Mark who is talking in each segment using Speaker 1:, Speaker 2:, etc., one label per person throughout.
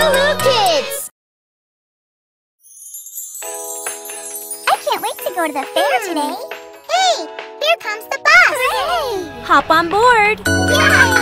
Speaker 1: LooLoo Kids!
Speaker 2: I can't wait to go to the fair hmm. today. Hey, here comes the bus! Hooray!
Speaker 3: Hop on board!
Speaker 2: Yay!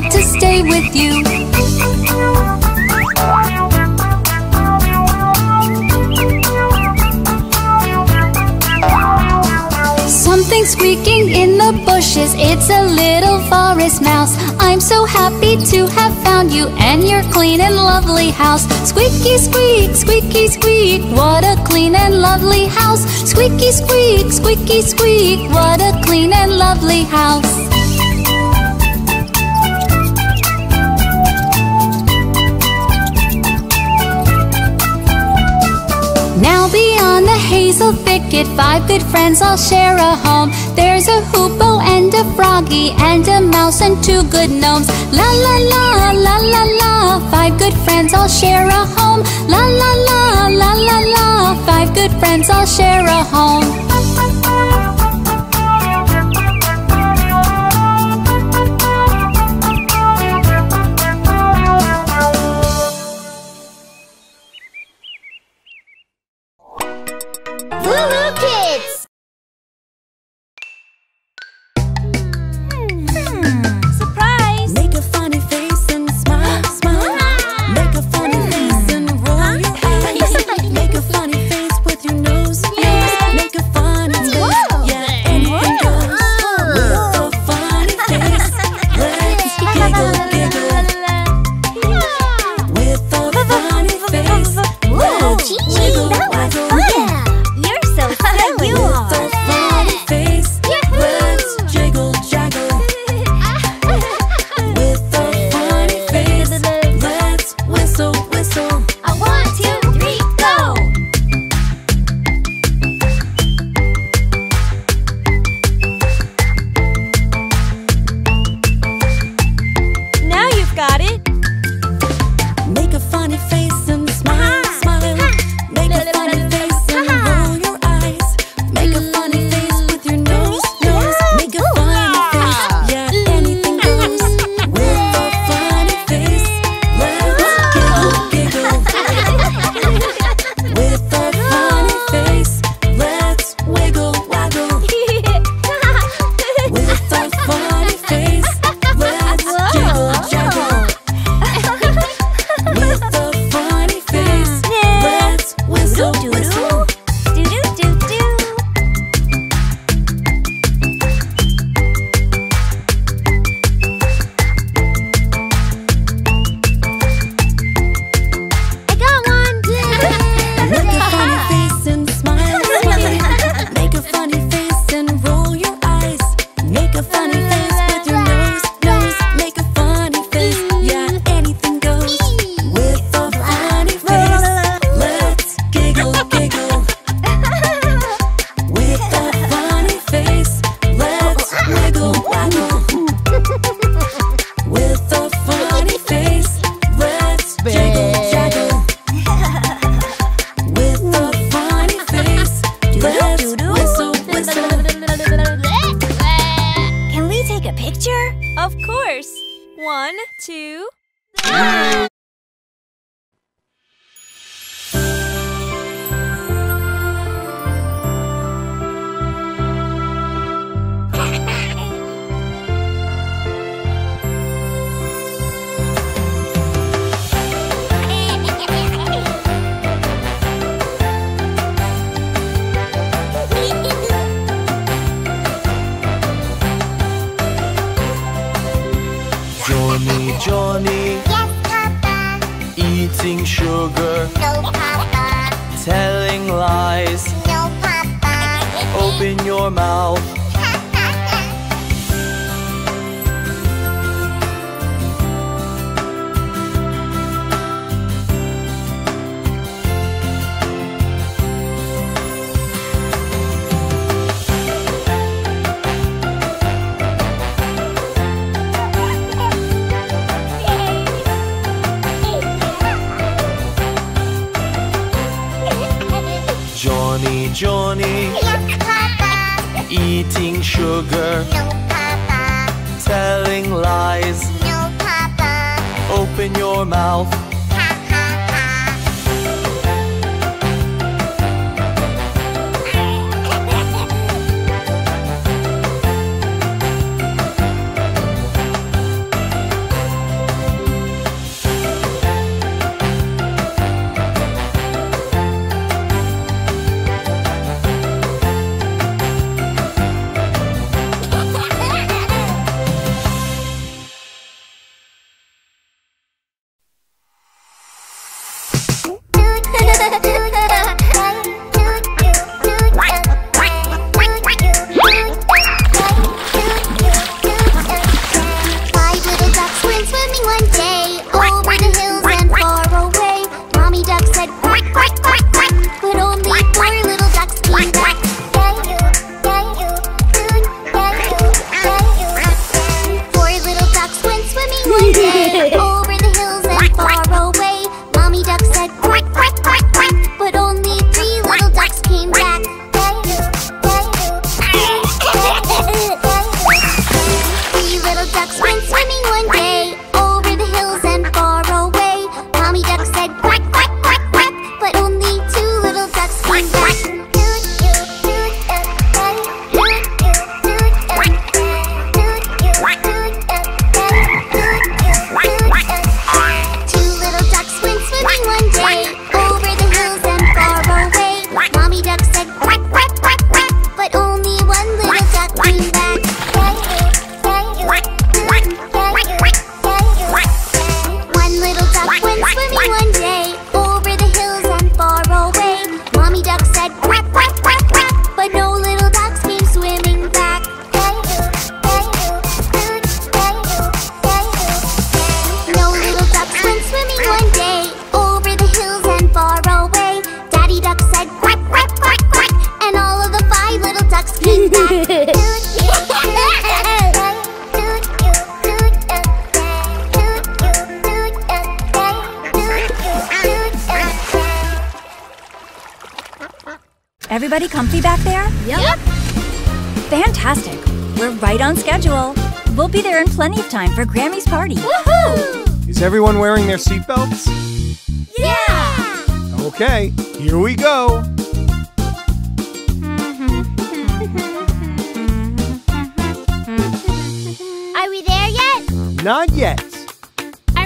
Speaker 1: love
Speaker 4: to
Speaker 5: stay with you. Something squeaking in the bushes, it's a little forest mouse. I'm so happy to have found you and your clean and lovely house. Squeaky squeak, squeaky squeak, what a clean and lovely house. Squeaky squeak, squeaky squeak, what a clean and lovely house. the hazel thicket Five good friends all share a home. There's a hoopoe and a froggy And a mouse and two good gnomes. La la la, la la la Five good friends all share a home. La la la, la la la Five good friends all share a home.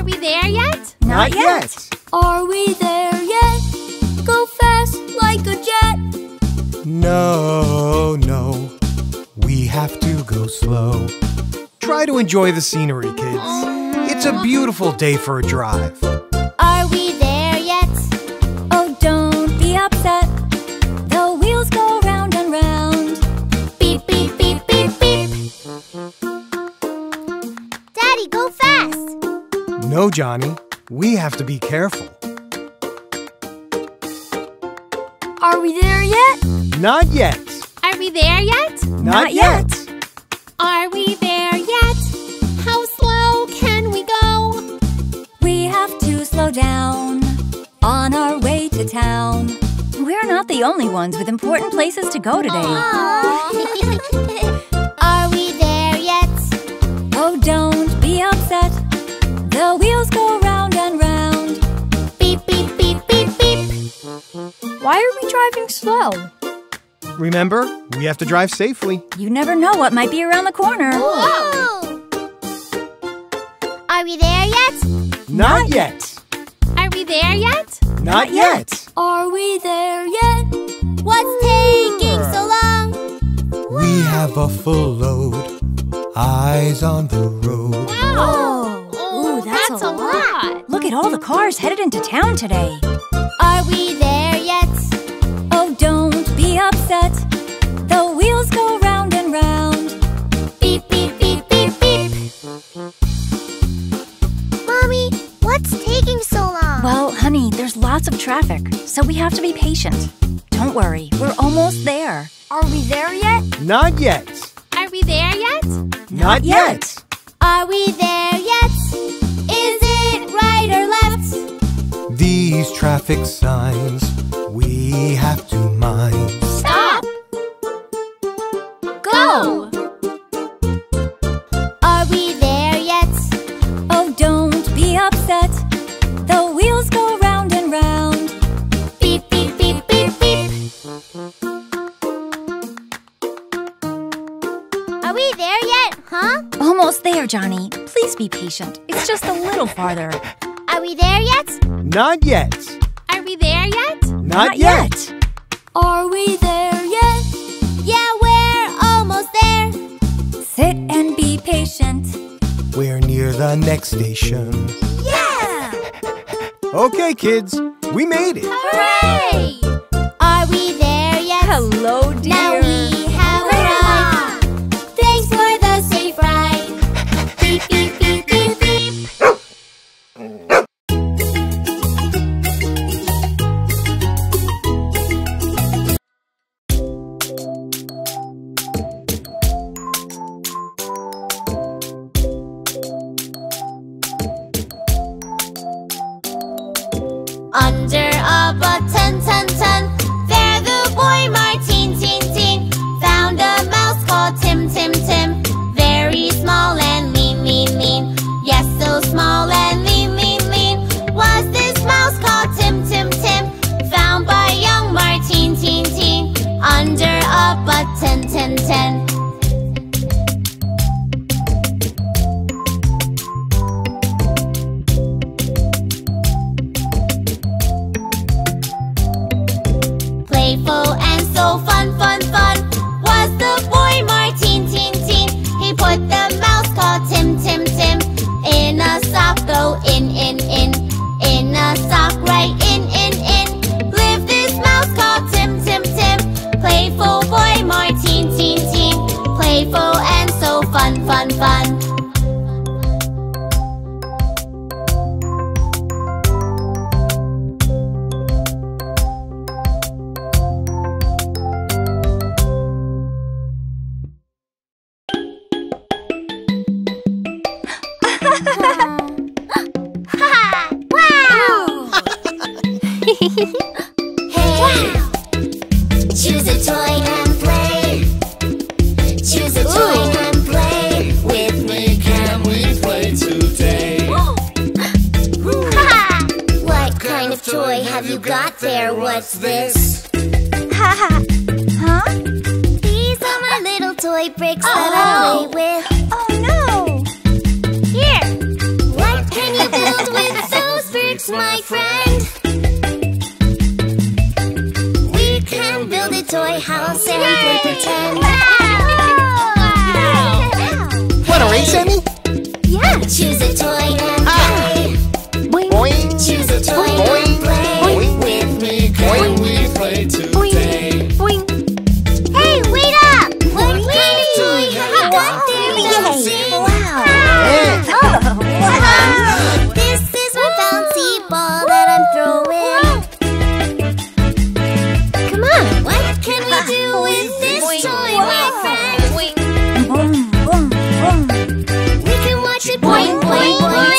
Speaker 4: Are we there yet?
Speaker 6: Not,
Speaker 4: Not yet.
Speaker 7: yet.
Speaker 8: Are we there yet? Go fast like a jet.
Speaker 6: No, no. We have to go slow. Try to enjoy the scenery, kids. It's a beautiful day for a drive. Johnny, we have to be careful.
Speaker 8: Are we there yet?
Speaker 6: Not yet.
Speaker 4: Are we there yet?
Speaker 6: Not, Not yet. yet.
Speaker 4: Are we there yet? How slow can we go?
Speaker 7: We have to slow down on our way to town. We're not the only ones with important places to go today. slow?
Speaker 6: Remember, we have to drive safely.
Speaker 7: You never know what might be around the corner.
Speaker 1: Whoa! Are we there yet?
Speaker 6: Not yet.
Speaker 4: Are we there yet?
Speaker 6: Not yet.
Speaker 7: Are we there yet?
Speaker 1: What's taking so long?
Speaker 6: We have a full load. Eyes on the road. Wow!
Speaker 7: Oh, Ooh, that's, a, lot. Look at all the cars headed into town today.
Speaker 1: Are we there yet?
Speaker 7: Don't be upset. The wheels go round and round.
Speaker 1: Beep, beep, beep, beep, beep. Mommy, what's taking so long?
Speaker 7: Well, honey, there's lots of traffic, so we have to be patient. Don't worry, we're almost there.
Speaker 1: Are we there yet?
Speaker 6: Not yet.
Speaker 4: Are we there yet?
Speaker 6: Not yet.
Speaker 1: Are we there yet? Is it right or left?
Speaker 6: These traffic signs we have to mind.
Speaker 4: Stop. Go.
Speaker 1: Are we there yet?
Speaker 7: Oh, don't be upset. The wheels go round and round.
Speaker 1: Beep, beep, beep, beep, beep. Are we there yet, huh?
Speaker 7: Almost there, Johnny. Please be patient. It's just a little farther.
Speaker 1: Are we there yet?
Speaker 6: Not yet.
Speaker 4: Are we there yet?
Speaker 6: Not, yet.
Speaker 7: Are we there Sit and be patient.
Speaker 6: We're near the next station.
Speaker 1: Yeah!
Speaker 6: Okay, kids, we made it.
Speaker 1: Hooray! Are we there yet?
Speaker 7: Hello, dear.
Speaker 1: Now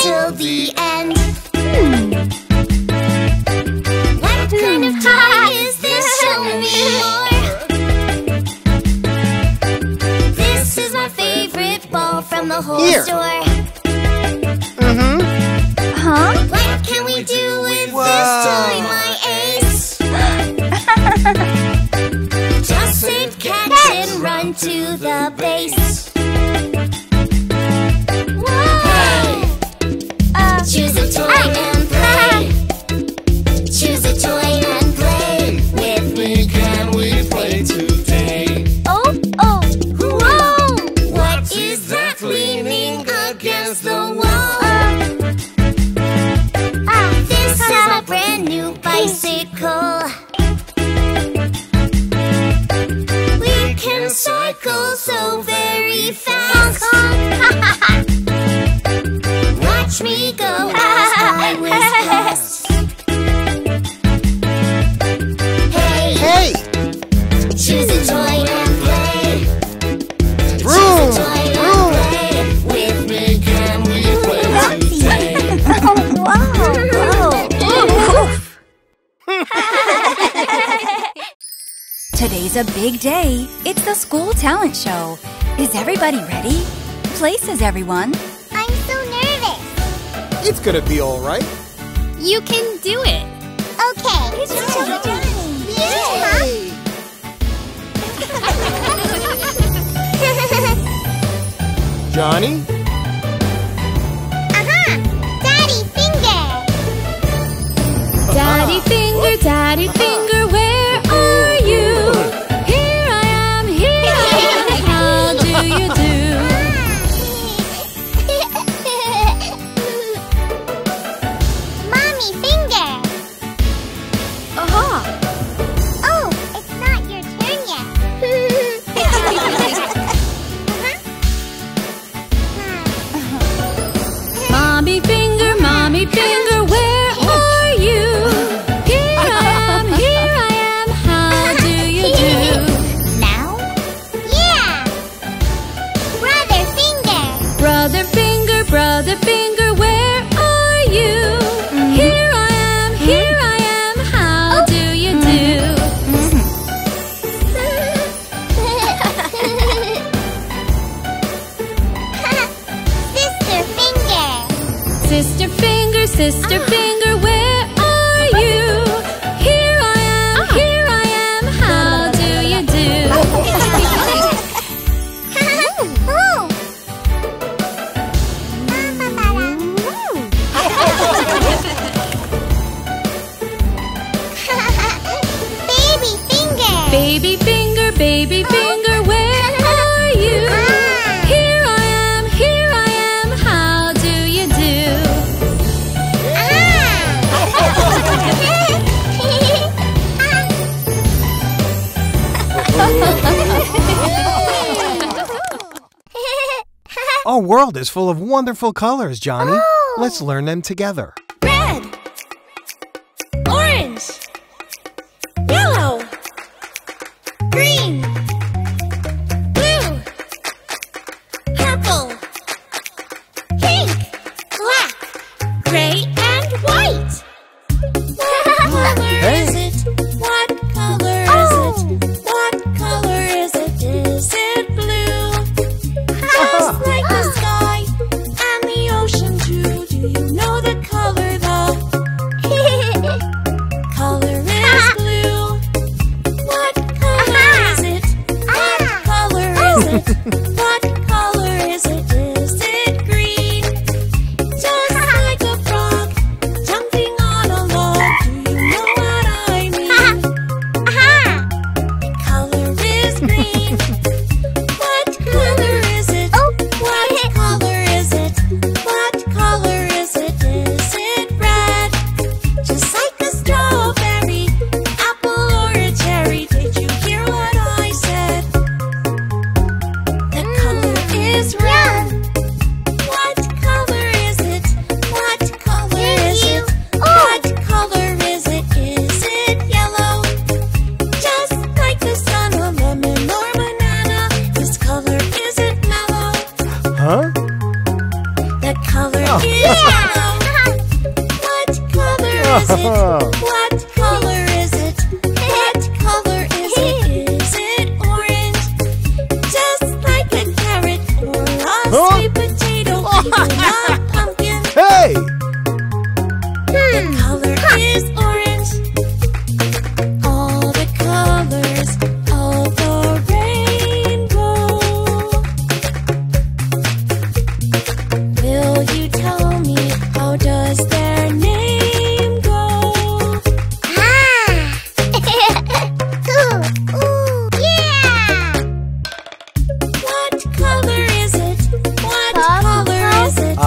Speaker 1: till the
Speaker 2: end. Hmm.
Speaker 1: What hmm. kind of toy is this? Show me more. This is my favorite ball from the whole
Speaker 9: Here.
Speaker 1: store.
Speaker 3: show. Is everybody ready? Places, everyone.
Speaker 2: I'm so nervous.
Speaker 6: It's gonna be all right.
Speaker 4: You can do it.
Speaker 2: Okay. Here's your
Speaker 6: Johnny?
Speaker 2: Uh-huh. Daddy finger.
Speaker 5: Daddy finger, daddy finger, where
Speaker 6: is full of wonderful colors, Johnny.
Speaker 2: Oh.
Speaker 3: Let's learn them together.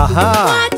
Speaker 2: Aha.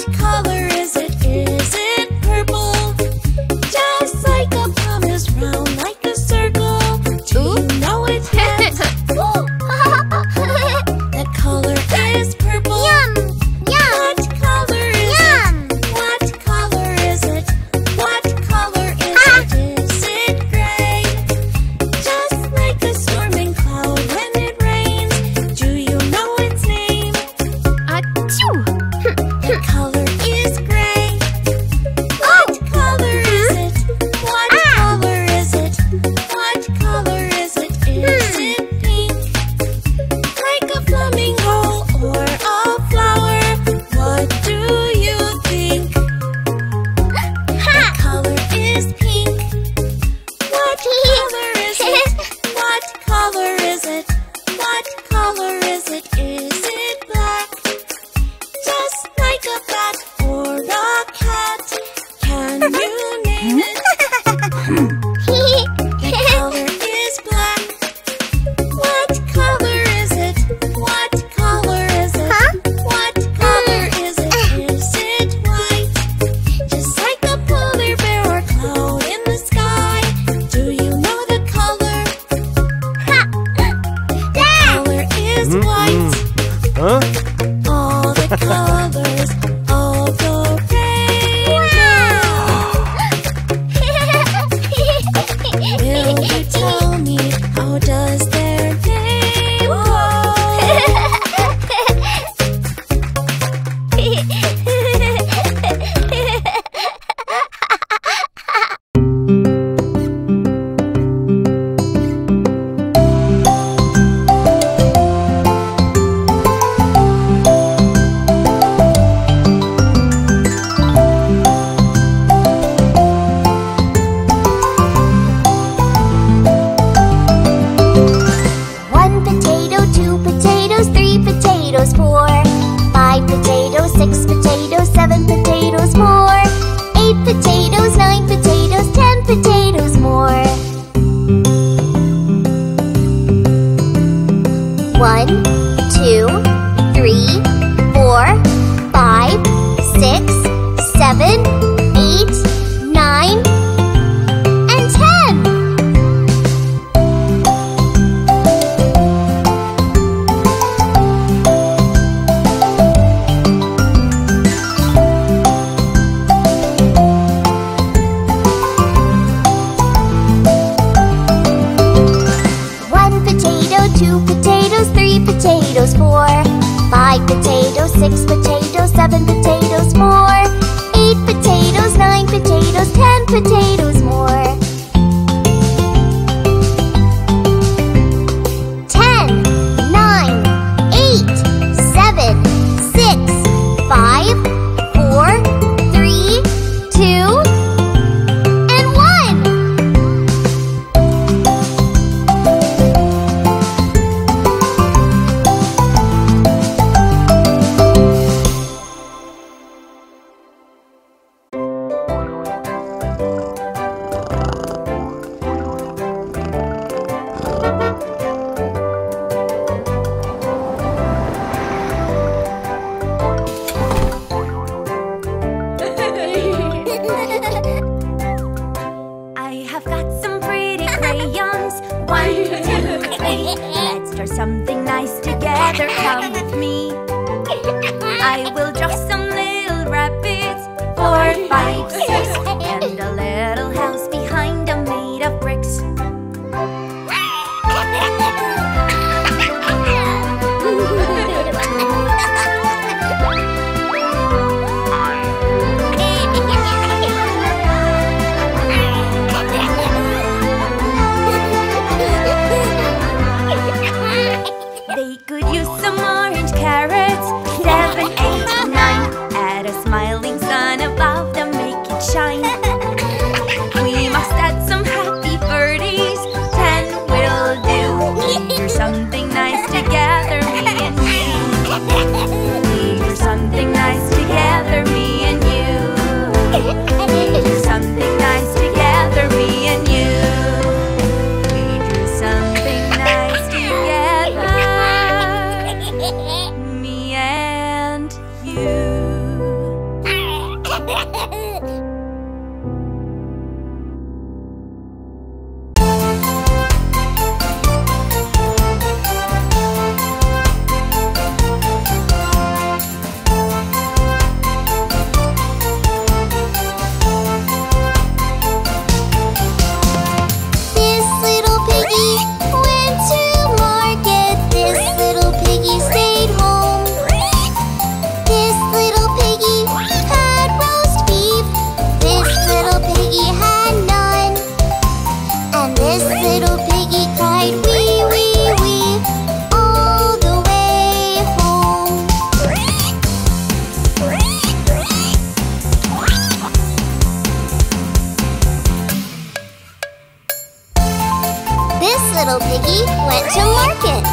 Speaker 2: piggy went to market.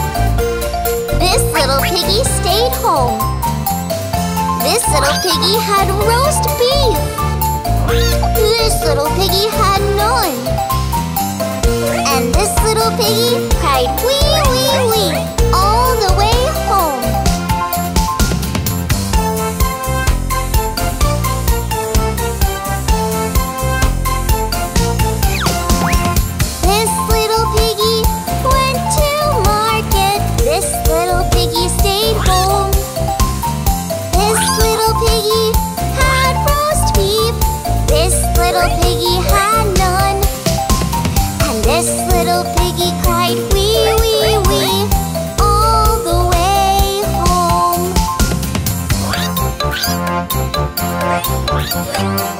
Speaker 2: This little piggy stayed home. This little piggy had roast beef. This little piggy had none. And this little piggy cried wee wee wee.
Speaker 1: Thank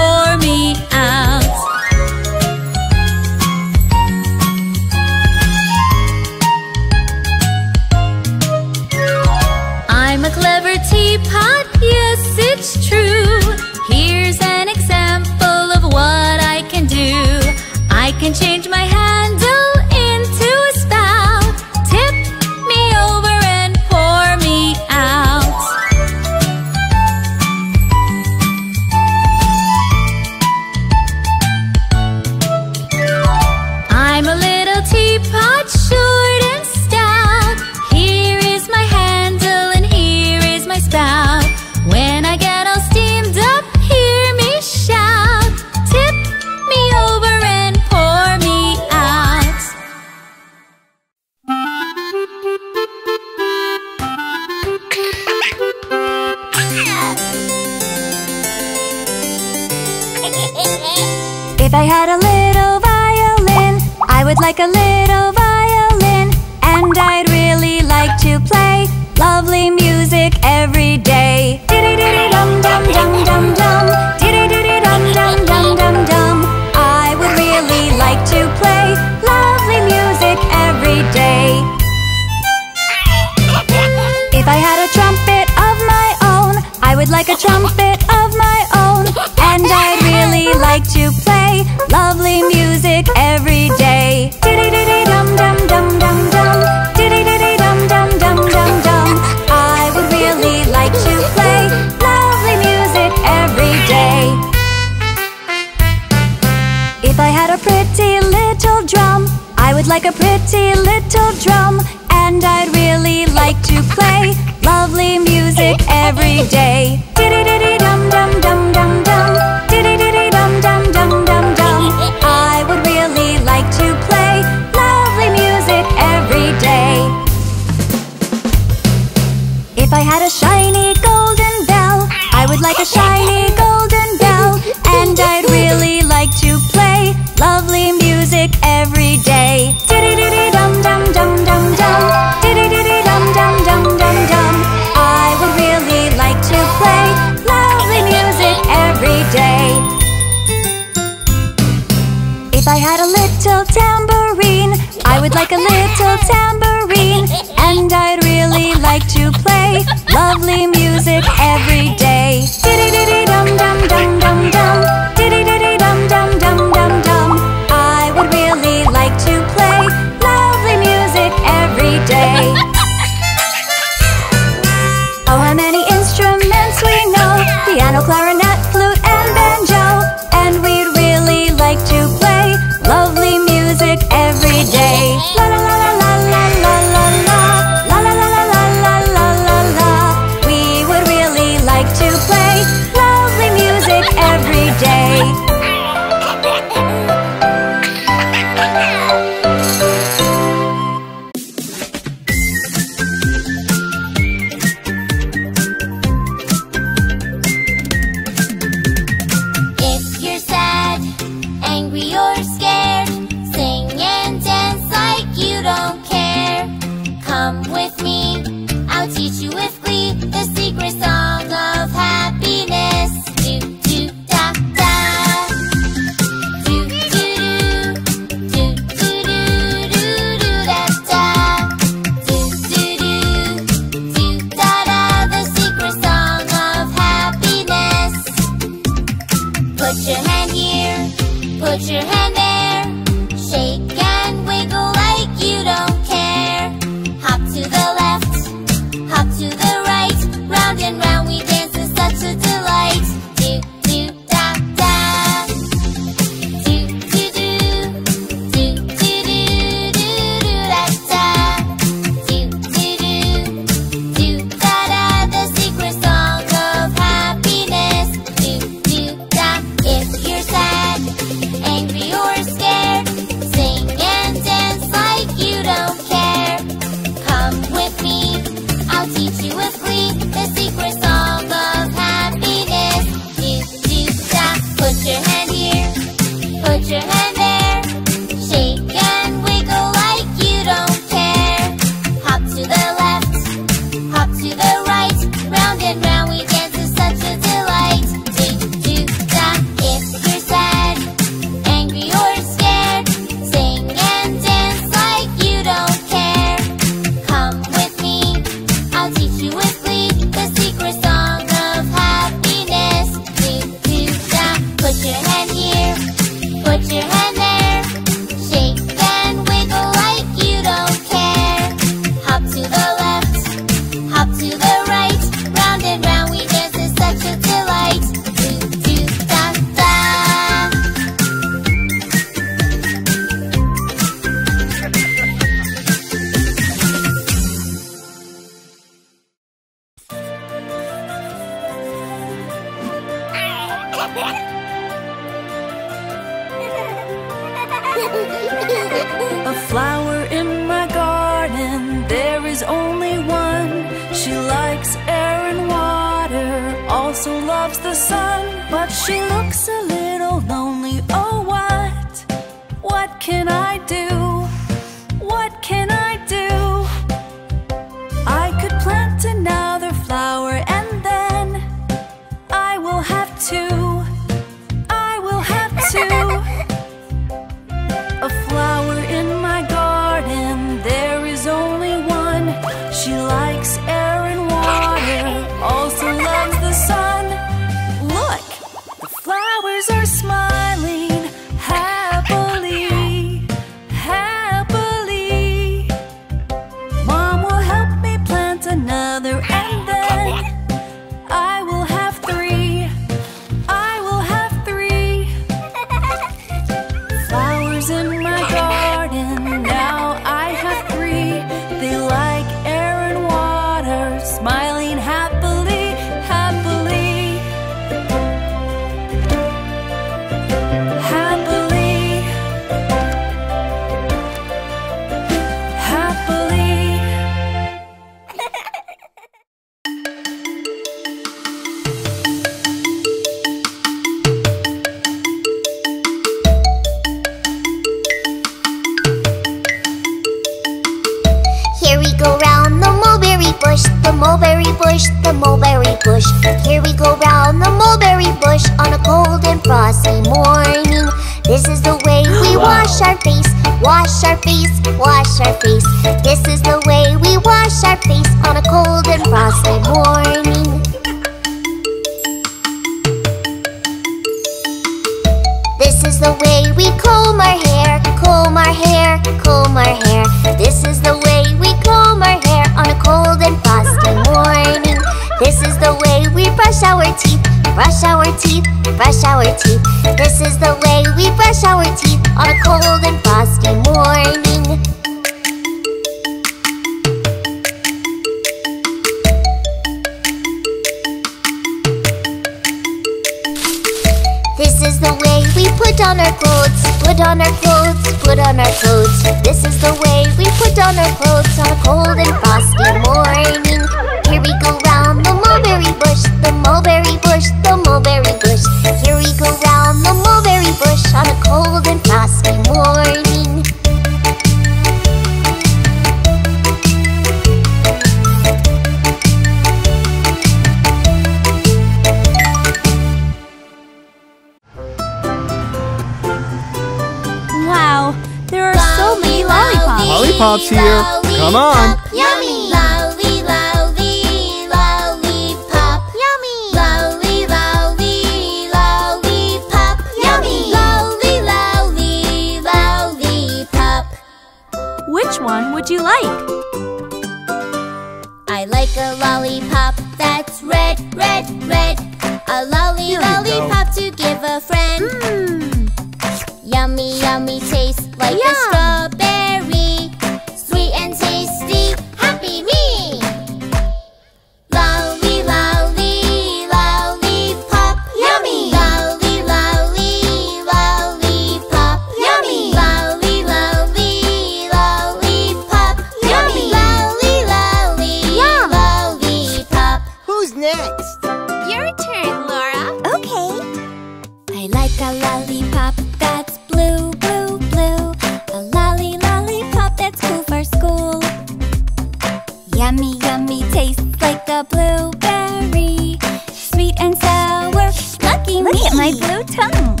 Speaker 1: Gravy tastes like a blueberry. Sweet and sour. Lucky me!
Speaker 3: Look at my blue tongue.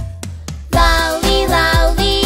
Speaker 1: Lolly, lolly.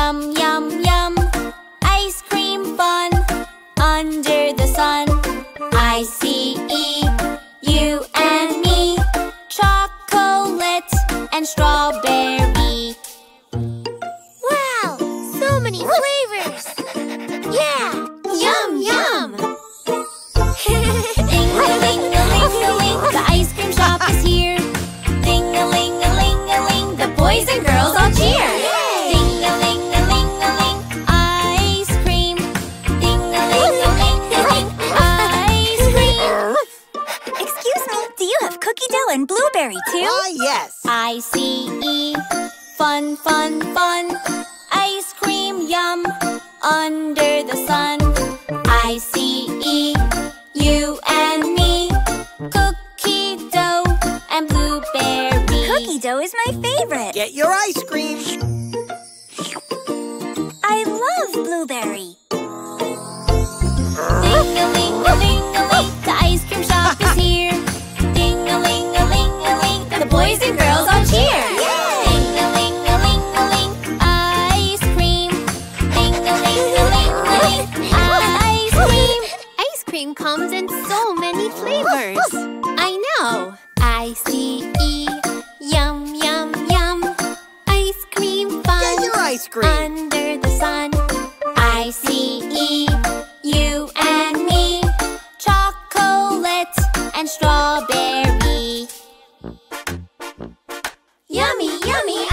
Speaker 1: Yum, yum, yum. Ice cream fun Under the sun. I see you and me. Chocolate and strawberry. and
Speaker 10: Blueberry, too.
Speaker 11: Ah,
Speaker 1: uh, yes. I-C-E. Fun, fun, fun. Ice cream, yum. Under the sun. I-C-E. You and me. Cookie dough and blueberry.
Speaker 10: Cookie dough is my favorite.
Speaker 11: Get your ice cream.
Speaker 1: comes in so many flavors. I know. I-C-E, yum, yum, yum. Ice cream fun.
Speaker 11: Yeah, your ice cream.
Speaker 1: Under the sun. I-C-E, you and me. Chocolate and strawberry. Yummy, yummy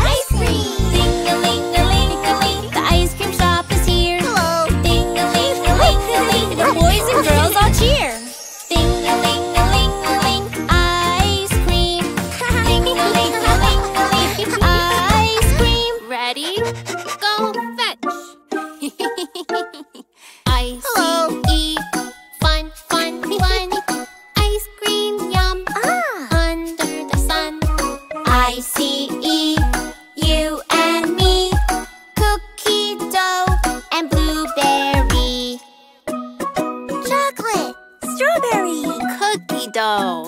Speaker 2: Oh.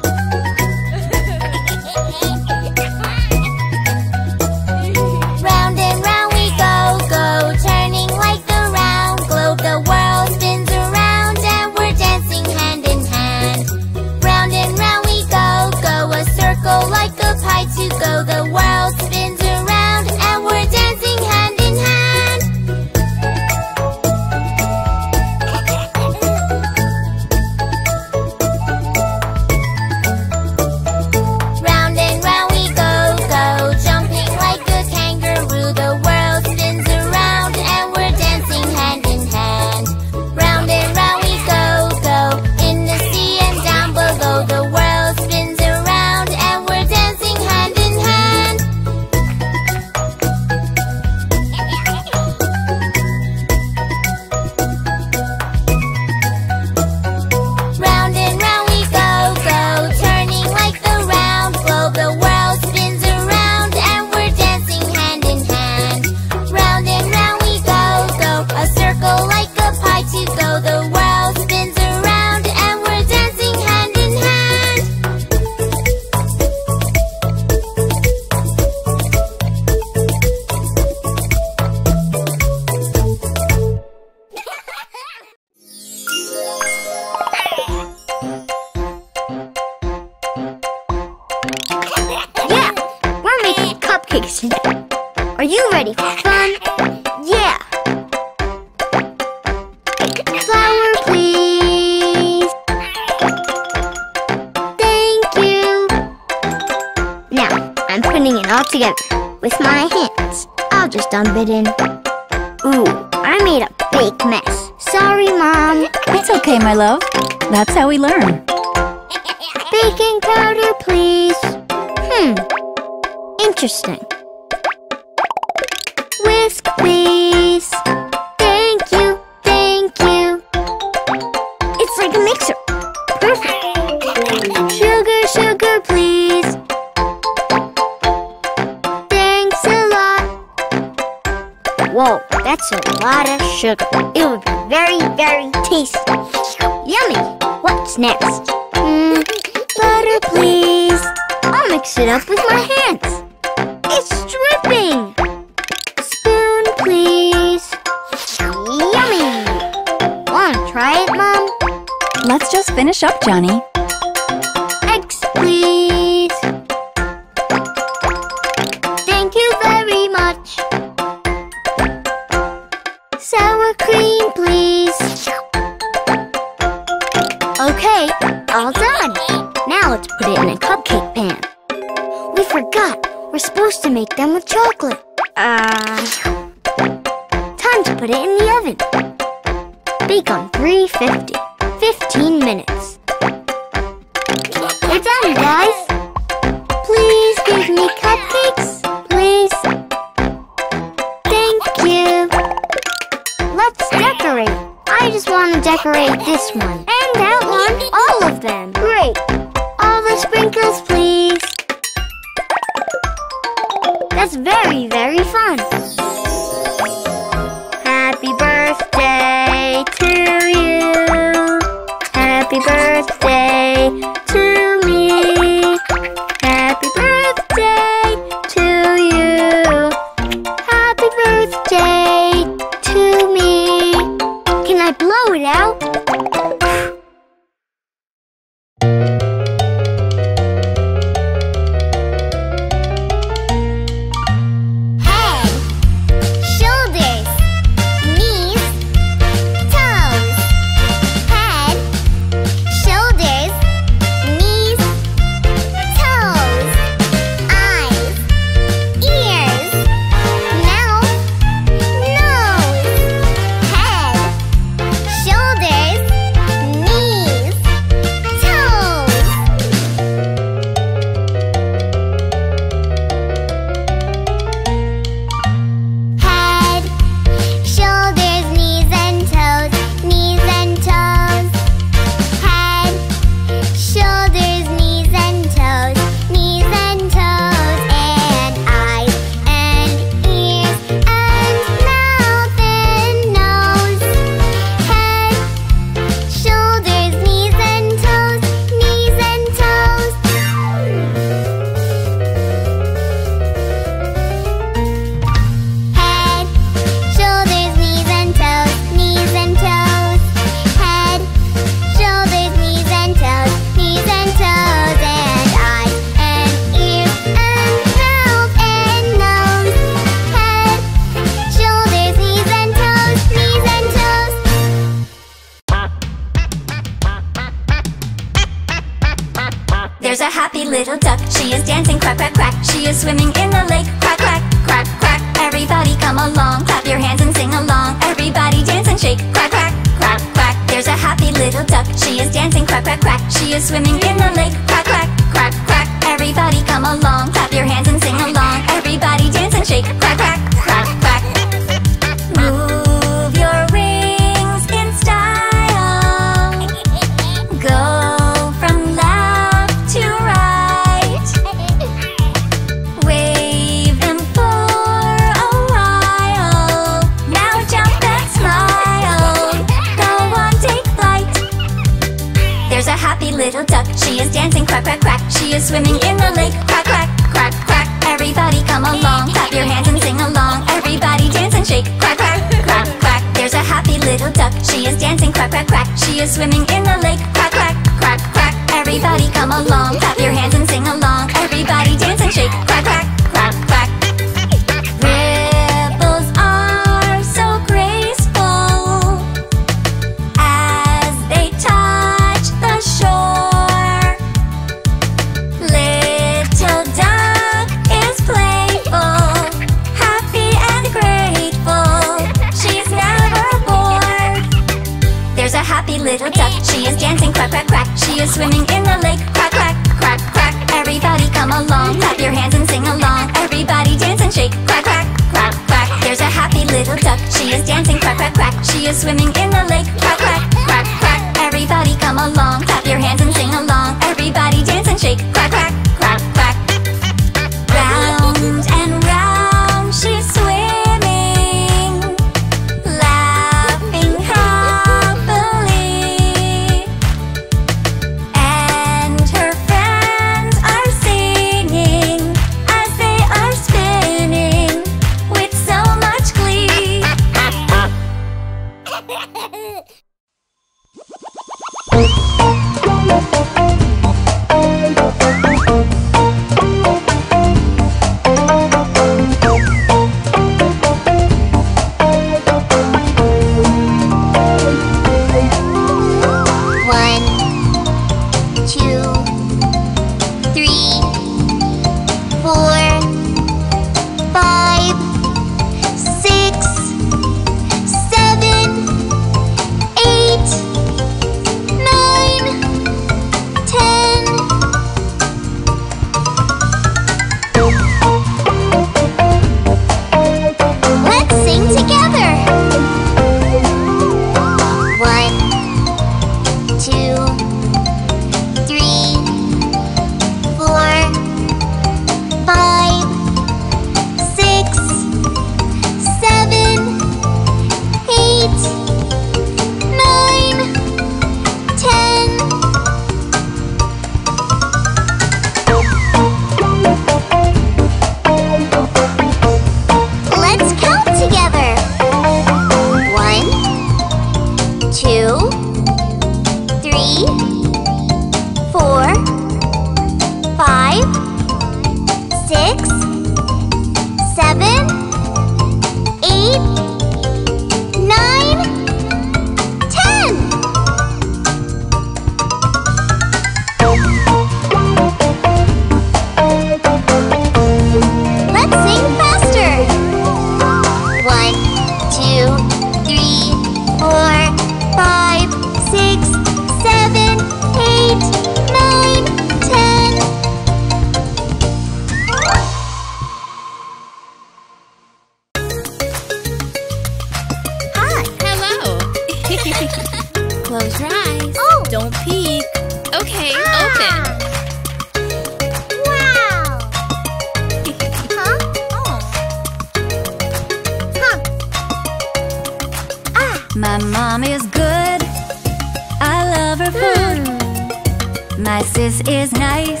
Speaker 7: My sis is nice.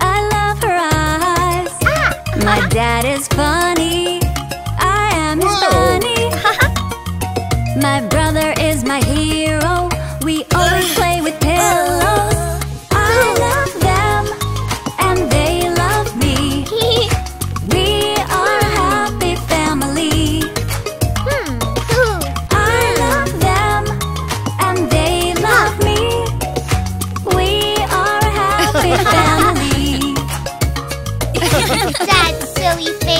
Speaker 7: I love her eyes. Ah. My uh-huh. dad is funny. I am his Whoa. bunny. My brother is my hero. We always play with pillows.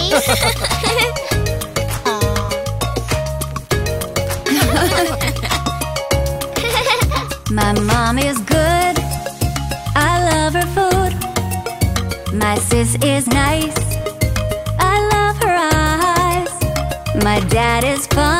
Speaker 7: My mom is good. I love her food. My sis is nice. I love her eyes. My dad is
Speaker 1: fun.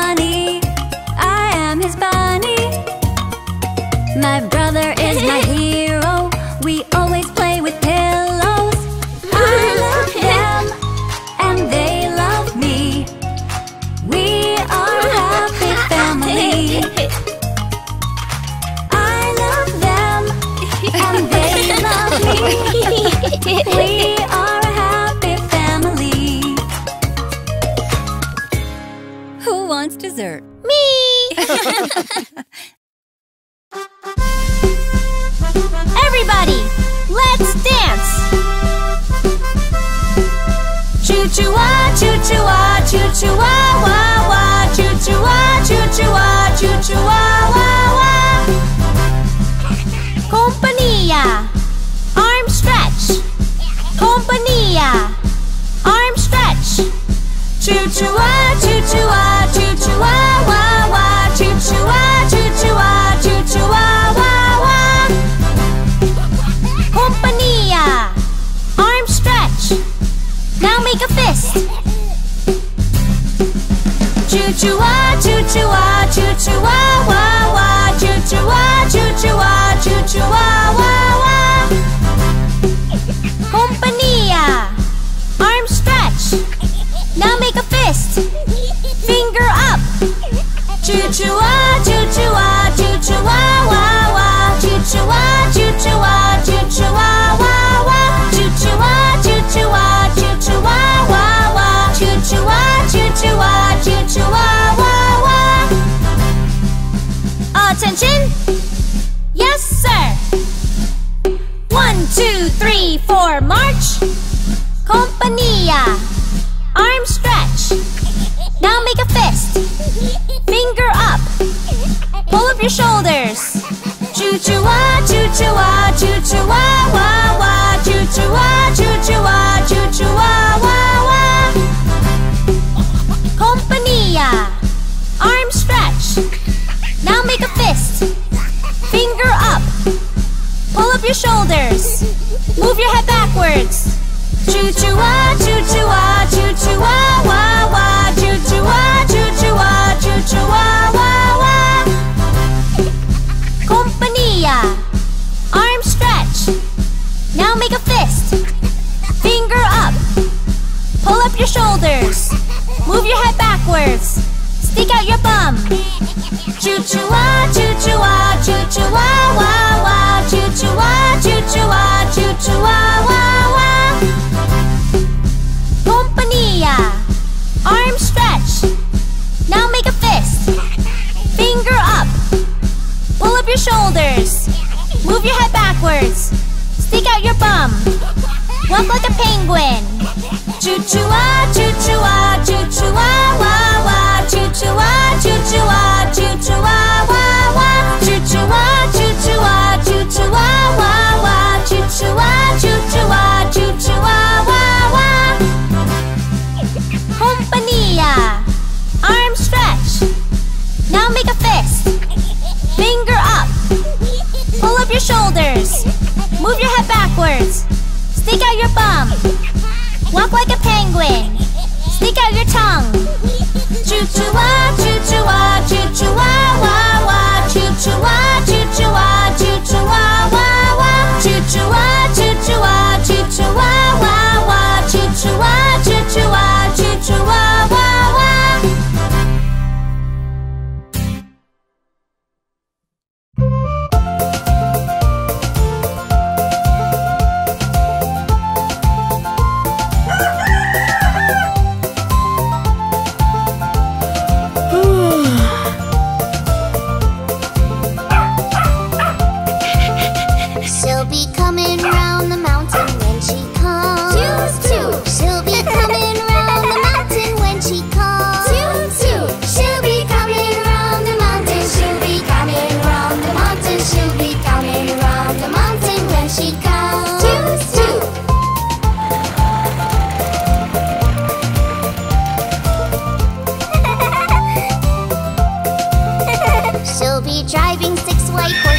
Speaker 1: Driving six white horses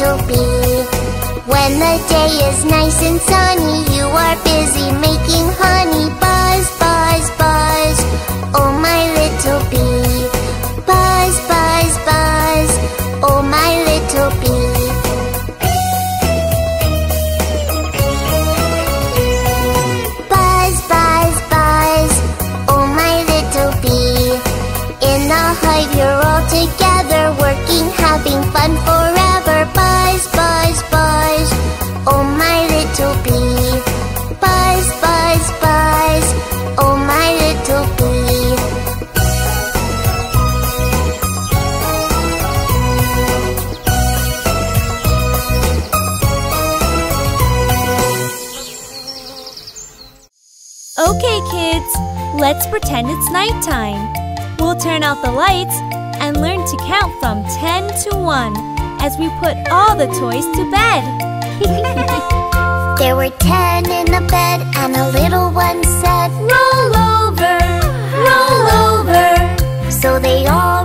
Speaker 1: it'll be. When the
Speaker 2: day is nice and sunny You are busy making honey
Speaker 4: pretend it's nighttime. We'll turn out the lights and learn to count from 10 to 1 as we put all the toys to bed.
Speaker 2: there were 10 in the bed and a little one said, Roll over, roll over. So they all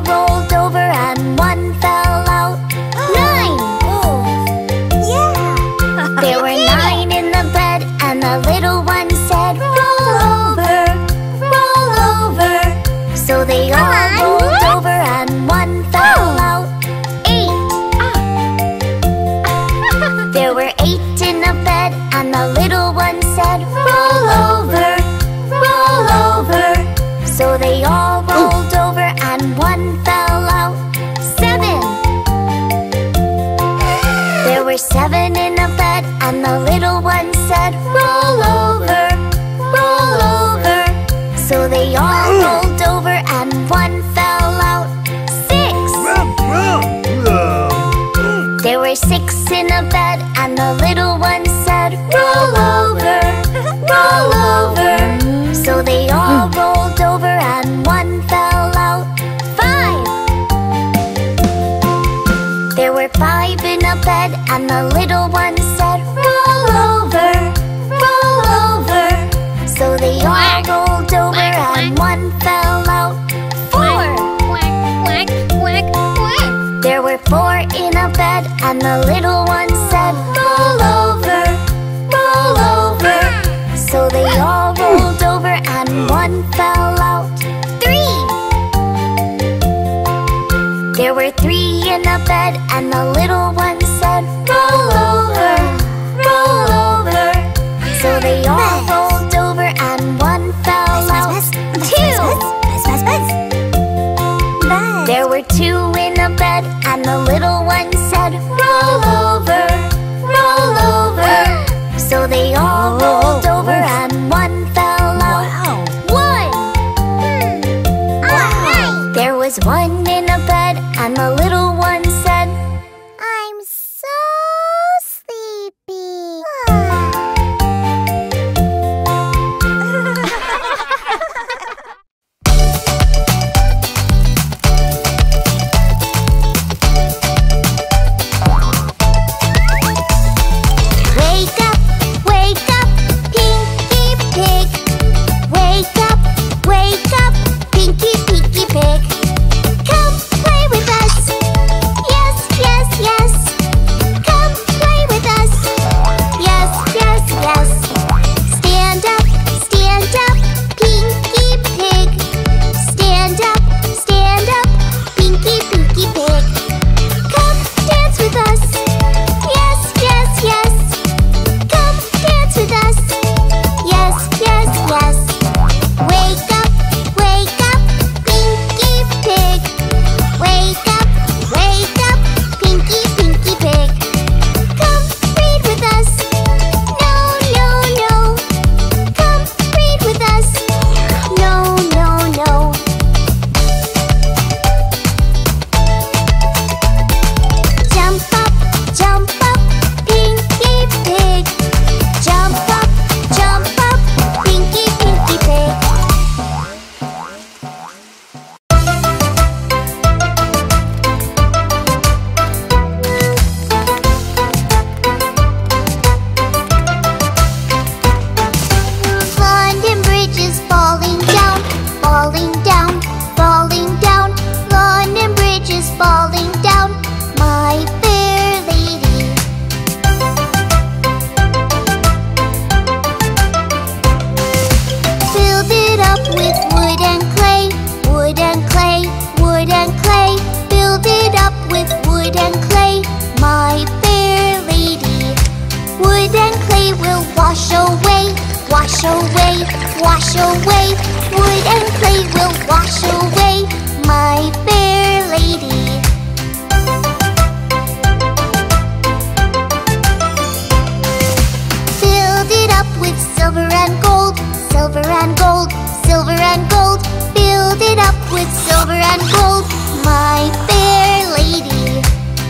Speaker 2: my fair lady.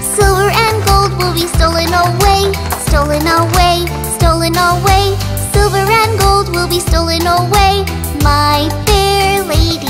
Speaker 2: Silver and gold will be stolen away, stolen away, stolen away. Silver and gold will be stolen away, my fair lady.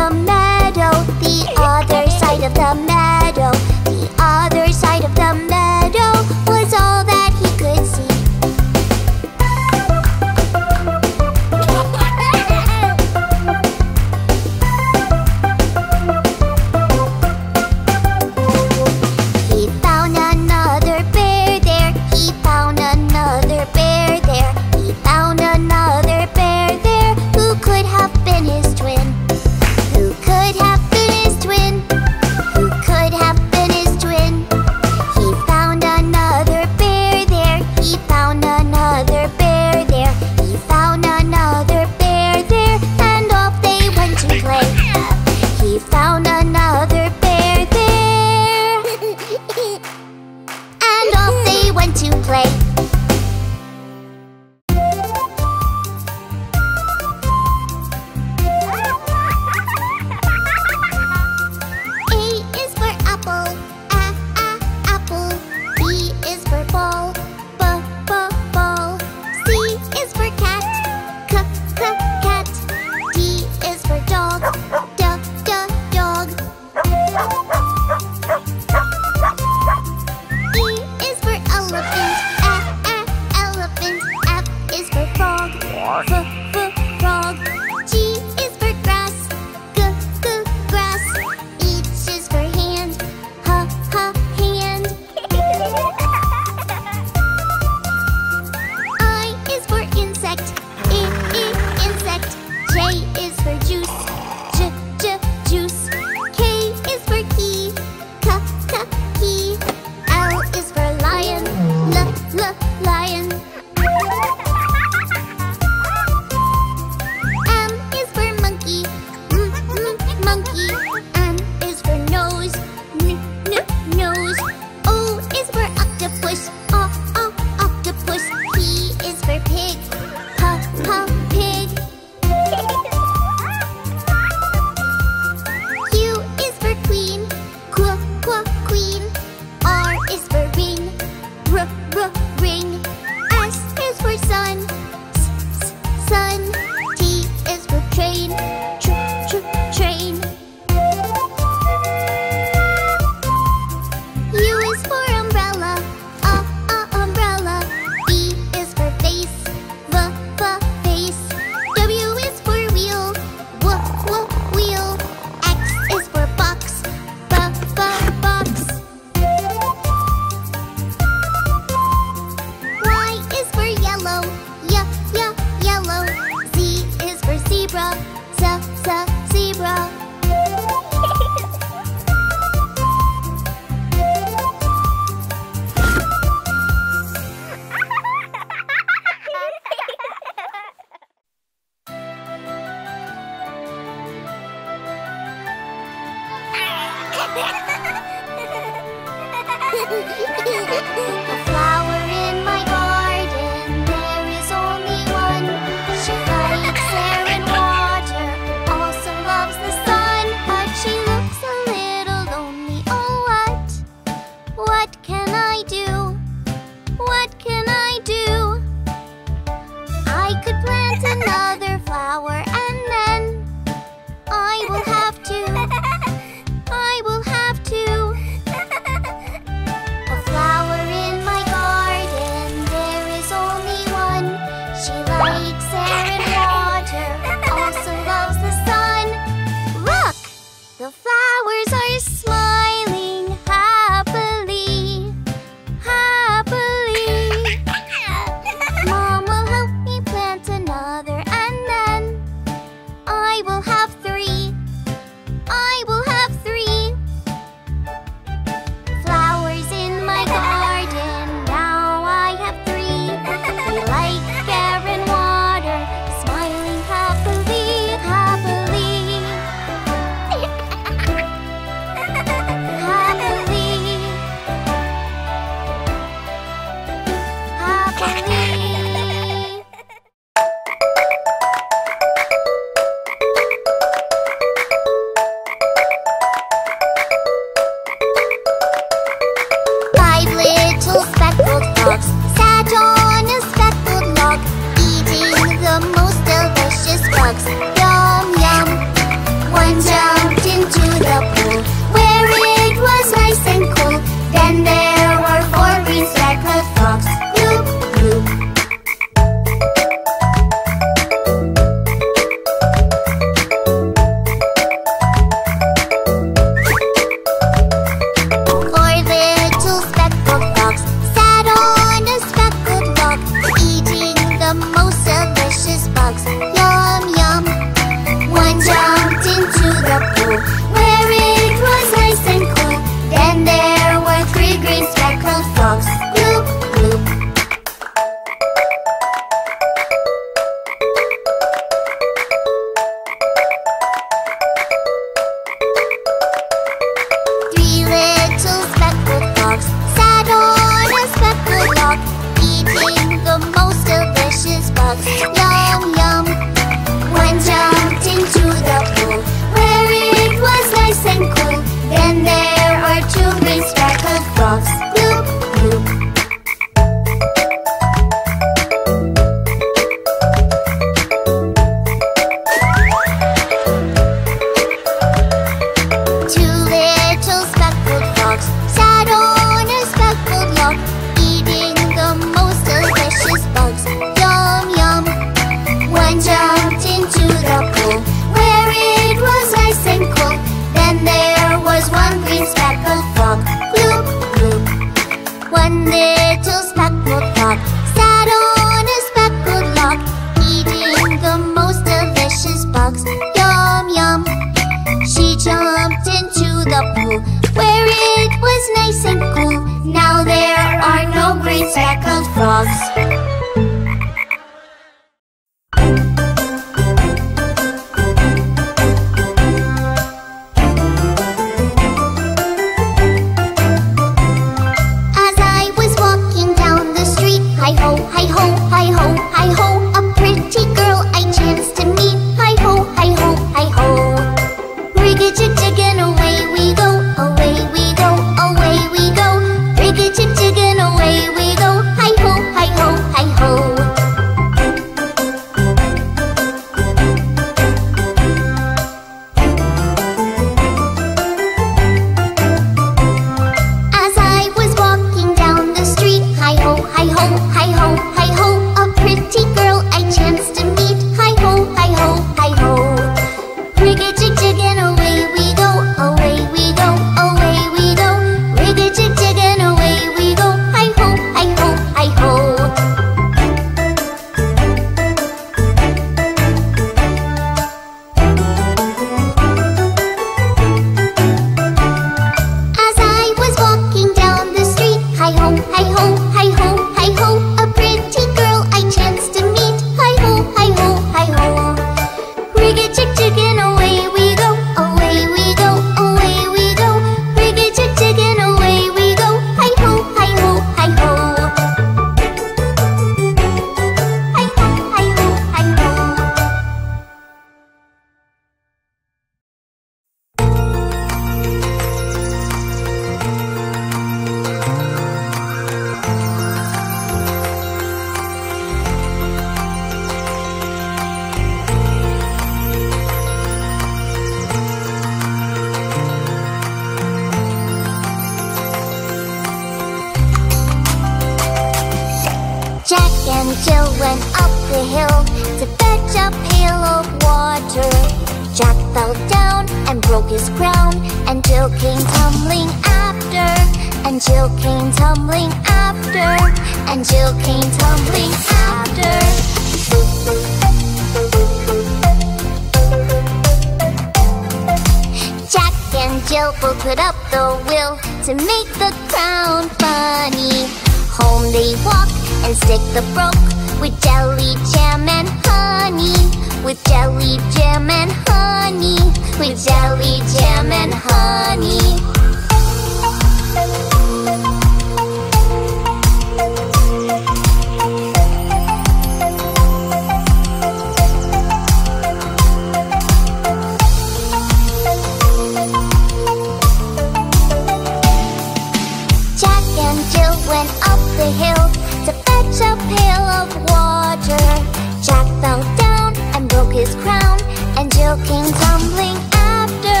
Speaker 2: And Jill came tumbling after.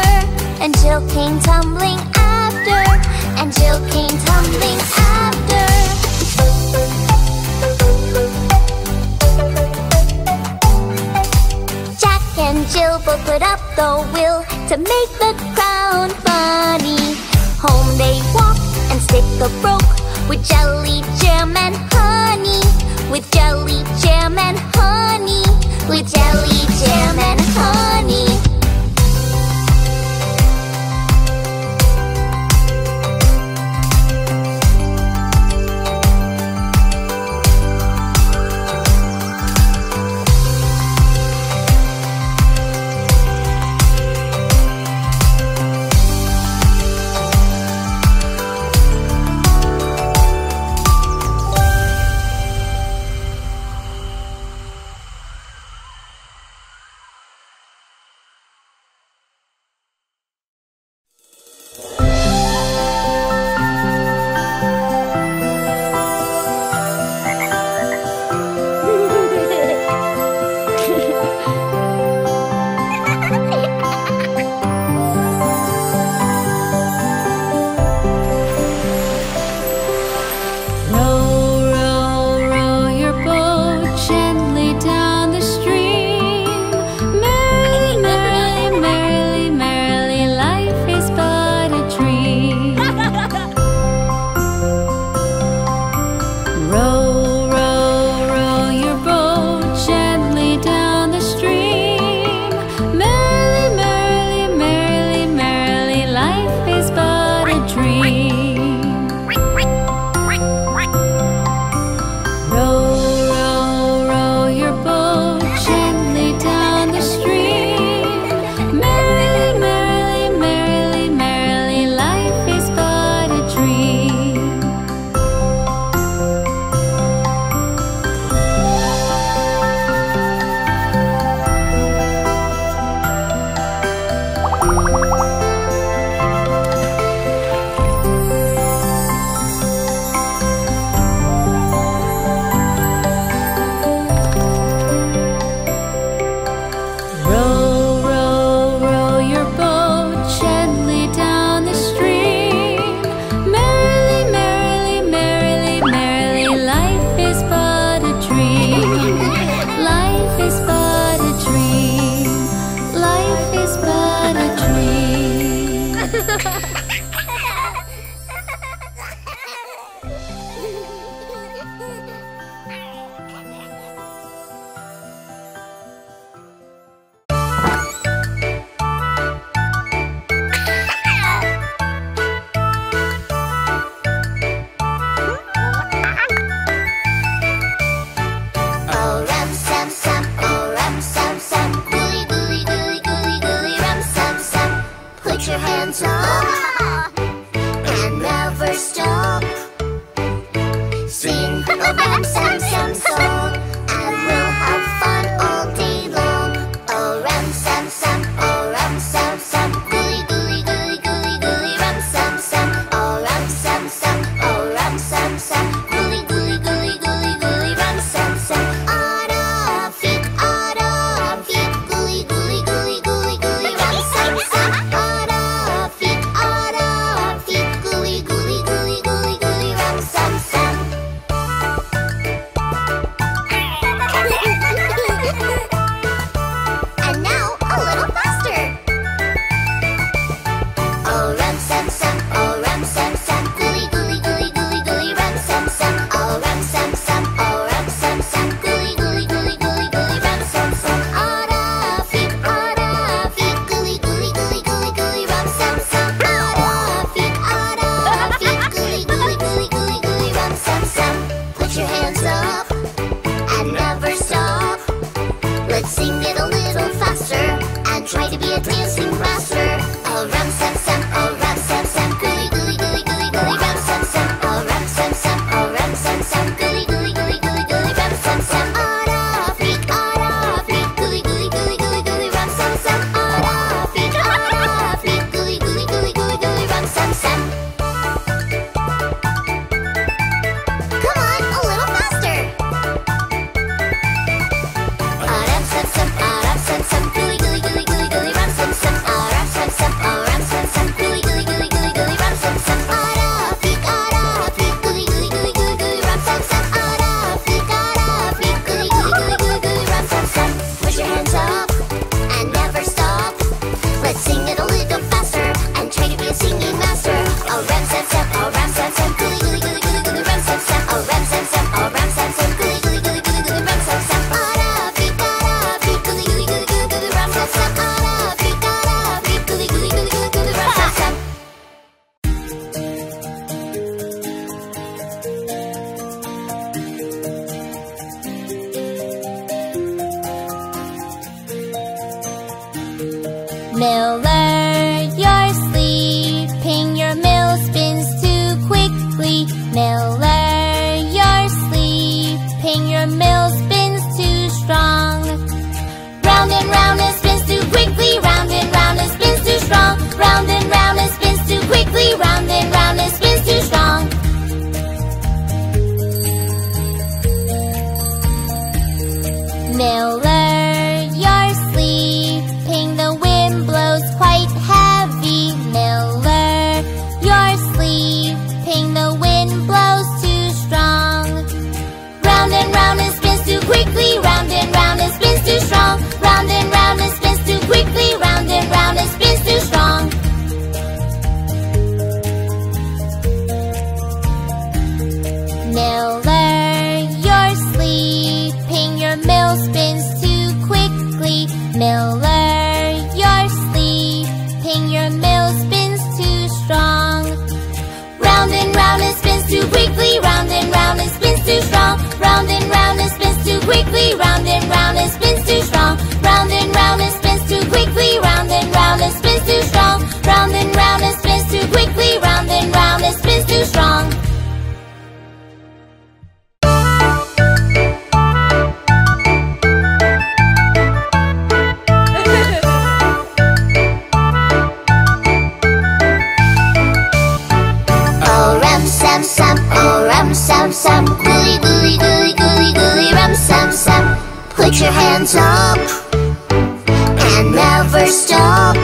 Speaker 2: And Jill came tumbling after. And Jill came tumbling after. Jack and Jill both put up the will To make the crown funny. Home they walk and stick the broke With jelly jam and honey. With jelly jam and honey with jelly jam and honey.
Speaker 1: Miller,
Speaker 2: Put your hands up and never stop.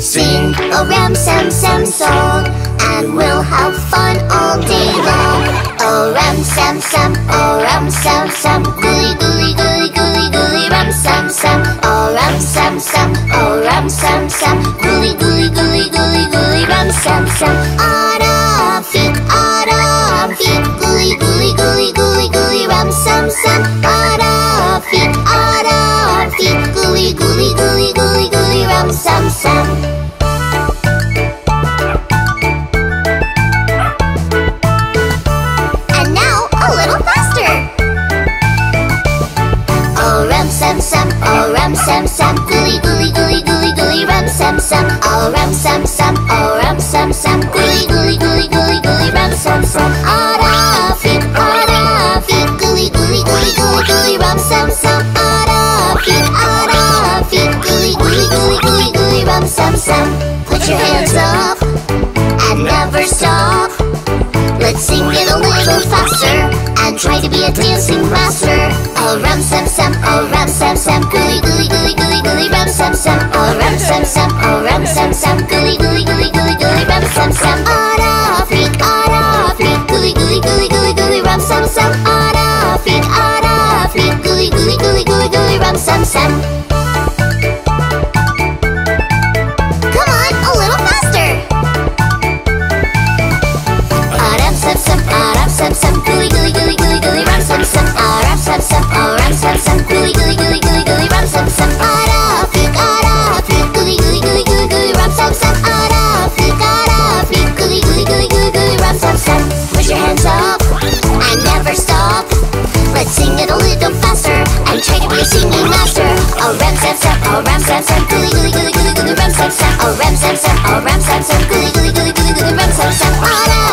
Speaker 2: Sing a rum sam sam song and we'll have fun all day long. Oh rum sam sam, oh rum sam sam, gooey gooey gooey gooey gooey rum sam sam. Oh rum sam sam, oh rum sam sam, gooey gooey gooey gooey gooey rum sam sam. Ara fit, ara fit, gooey gooey gooey gooey gooey rum sam sam. Sam sam. And now a little faster. Oh rum sam sam, oh rum sam sam, gooey gooey gooey gooey gooey rum sam sam. Oh rum sam sam, oh rum sam sam, gooey gooey gooey gooey gooey rum sam sam. Ara fit, ara fit, gooey gooey gooey gooey gooey rum sam rum sam sam. Put your hands up and never stop. Let's sing it a little faster and try to be a dancing master. Oh rum sam sam, oh rum sam sam, gooey gooey gooey gooey gooey rum sam sam. Oh rum sam sam, oh rum sam sam, gooey gooey gooey gooey gooey rum sam sam. Ara freak, ara freak, gooey gooey gooey gooey gooey rum sam sam. Ara freak, ara freak, gooey gooey gooey gooey gooey rum sam sam. some, oh, ram sam sam, gooey, gooey, gooey, gooey, gooey, ram sam sam. ara, flick, ara, flick, gooey, gooey, gooey, gooey, gooey, ram some, some, ara, flick, ara, flick, gooey, gooey, gooey, ram sam sam. Raise your hands up and never stop. Let's sing it a little faster and try a singing master. Oh, ram some, some, oh, ram some, some, gooey, gooey, gooey, gooey, gooey, ram some, some, oh, ram some, some, oh,
Speaker 12: ram some, some, gooey, gooey, gooey, gooey, gooey, ram some, some,
Speaker 1: ara.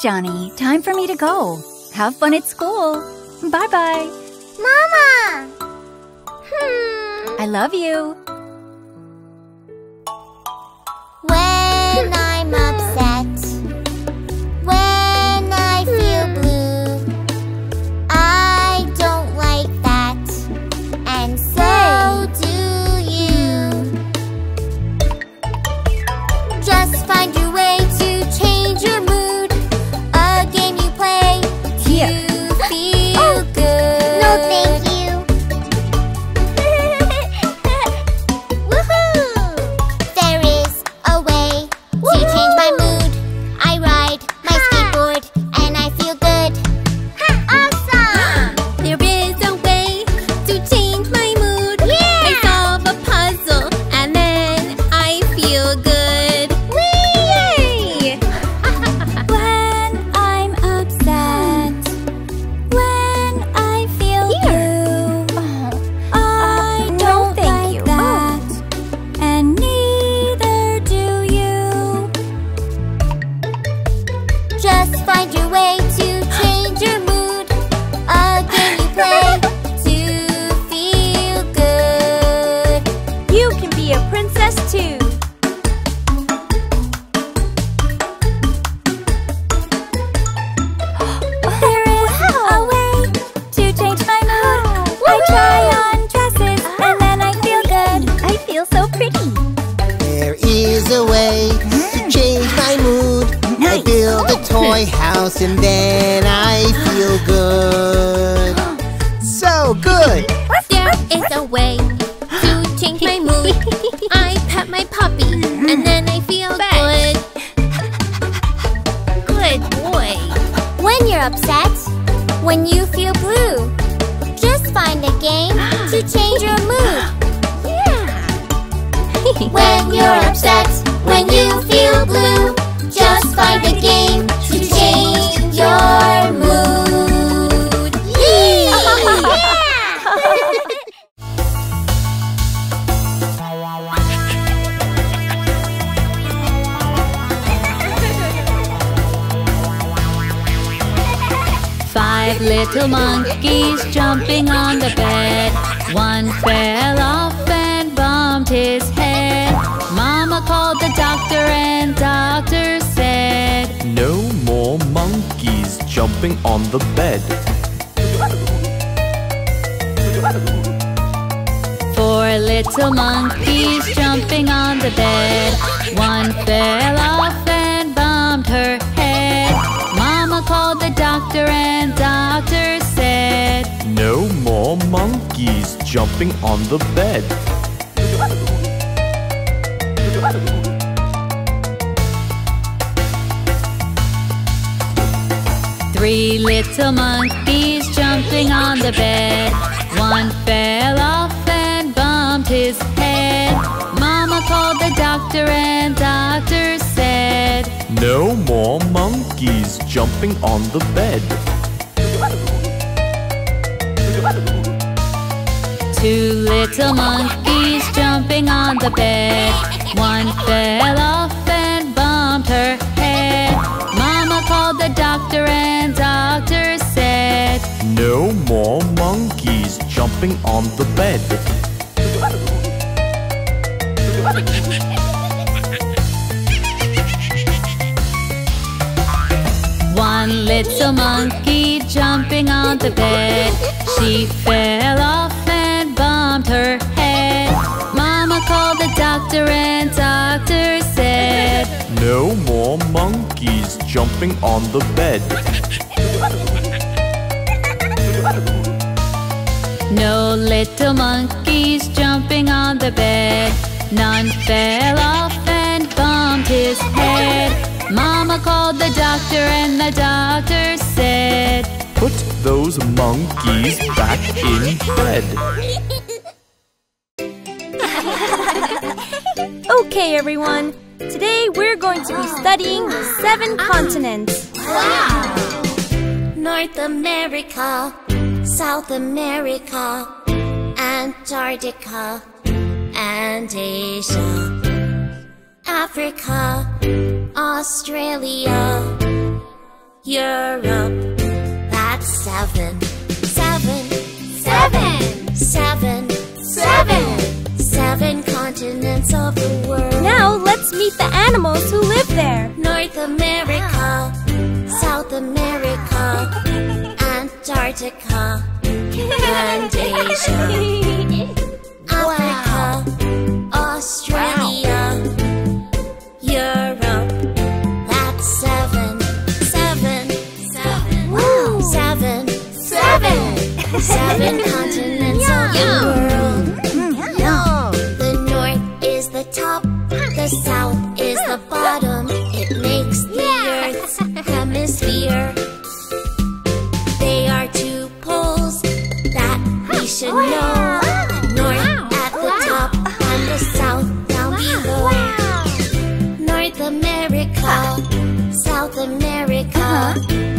Speaker 1: Johnny. Time for me to go. Have fun at school. Bye bye.
Speaker 2: Mama! Hmm.
Speaker 1: I love you.
Speaker 5: Little monkeys jumping on the bed. One fell off and bumped her head. Mama called the doctor and doctor said,
Speaker 13: No more monkeys jumping on the bed.
Speaker 5: One little monkey jumping on the bed. She fell off her head. Mama called the doctor and doctor said,
Speaker 13: No more monkeys jumping on the bed.
Speaker 5: No little monkeys jumping on the bed. None fell off and bumped his head. Mama called the doctor and the doctor said,
Speaker 13: Put those monkeys back in bed.
Speaker 4: Okay, everyone. Today we're going to be studying the seven continents. Wow!
Speaker 2: North America, South America, Antarctica, and Asia. Africa, Australia, Europe. That's seven. Seven. Seven. Seven. Continents of the world.
Speaker 4: Now let's meet the animals who live there.
Speaker 2: North America, South America, Antarctica, and Asia. Africa, Australia, Europe. That's seven. Seven. Seven. Wow. Seven. Seven. Seven continents of the world. The south is the bottom. It makes the Earth's hemisphere. They are two poles that we should know. North at the top and the south down below. North America, South America,
Speaker 1: uh-huh.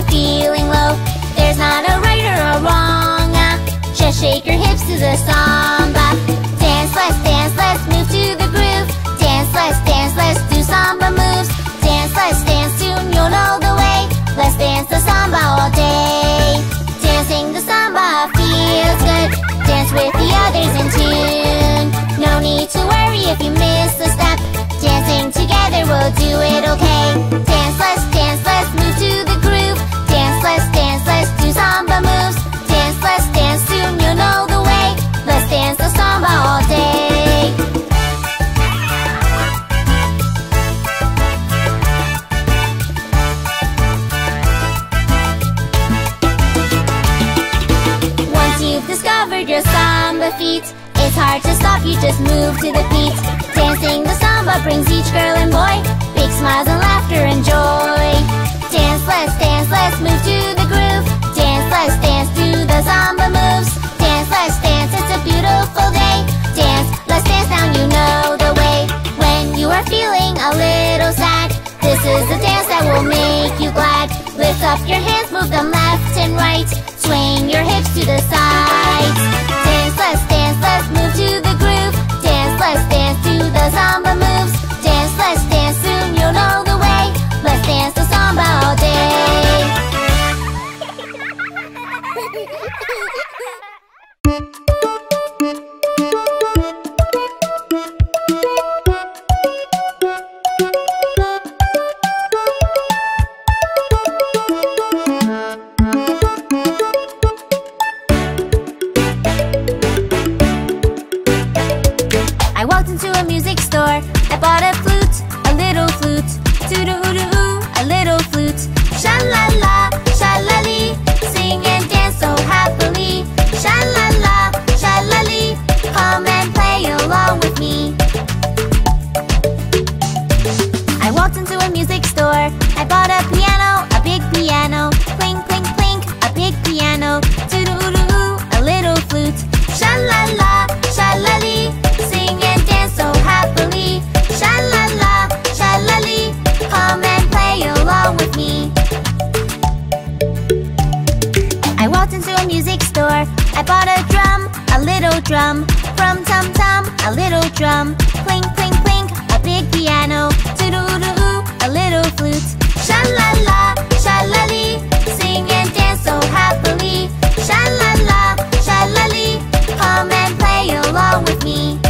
Speaker 1: You're feeling low. There's not a right or a wrong. ah. Just shake your hips to the samba. Dance, let's dance, let's move to the groove. Dance, let's dance, let's do samba moves. Dance, let's dance, soon you'll know the way. Let's dance the samba all day. Dancing the samba feels good. Dance with the others in tune. No need to worry if you miss a step. Dancing together, we'll do it okay. Hard to stop, you just move to the beat. Dancing the samba brings each girl and boy big smiles and laughter and joy. Dance, let's dance, let's move to the groove. Dance, let's dance, to the samba moves. Dance, let's dance, it's a beautiful day. Dance, let's dance now, you know the way. When you are feeling a little sad, this is the dance that will make you glad. Lift up your hands, move them left and right. Swing your hips to the sides. Dance, let's dance, let's move to the groove. Dance, let's dance, do the samba moves. I walked into a music store. I bought a drum, a little drum. From tum tum, a little drum. Clink, clink, clink, a big piano. Toodoo-doo, a little flute. Sha la la, sha la lee. Sing and dance so happily. Sha la la, sha la lee. Come and play along with me.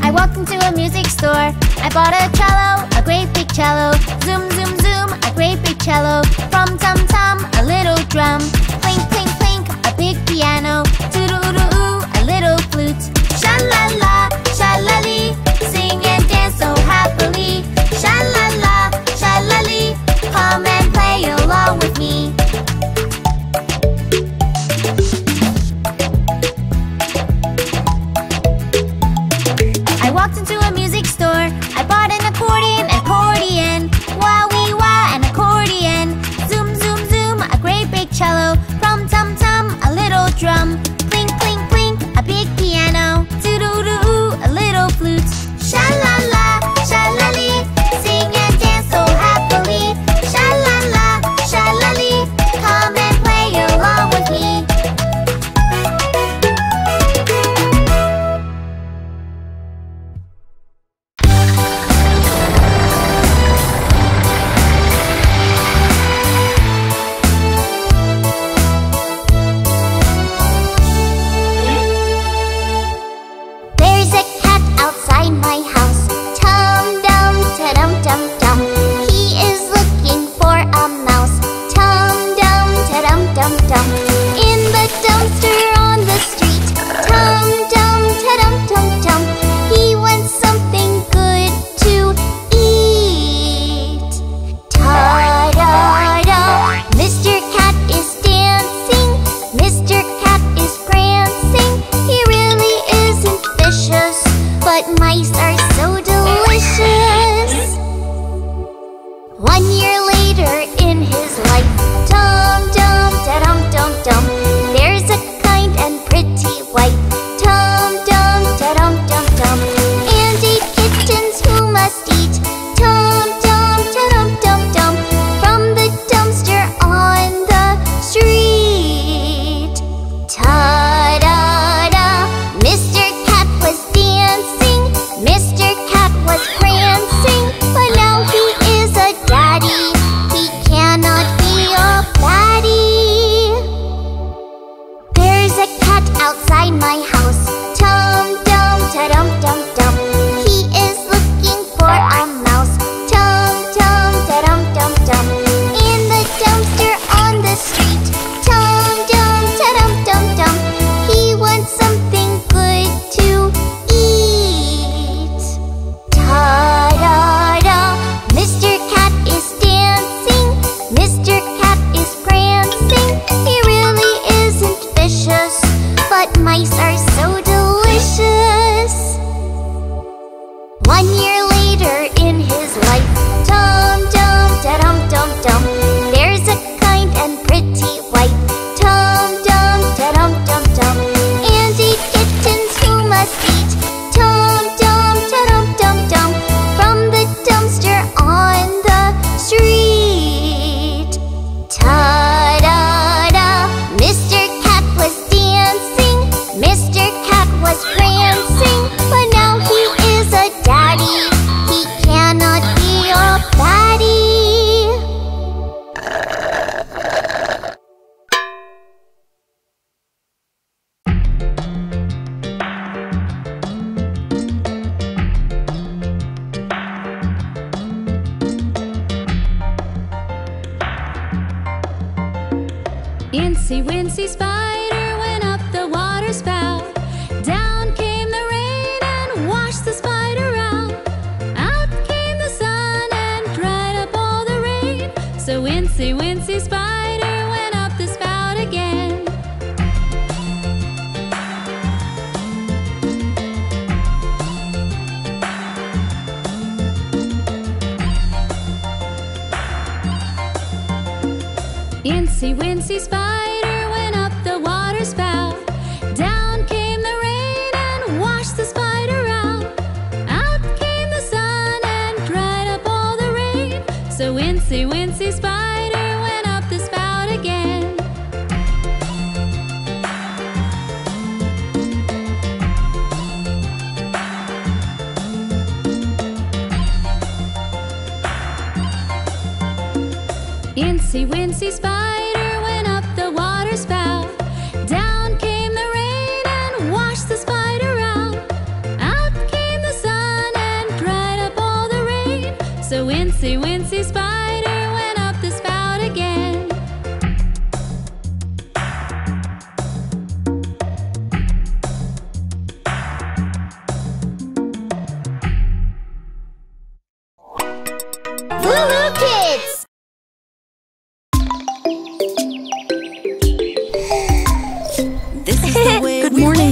Speaker 1: I walked into a music store. I bought a cello, a great cello. Zoom, zoom, zoom, a great big cello. From tum tum, a little drum.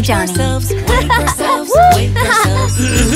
Speaker 14: Johnny.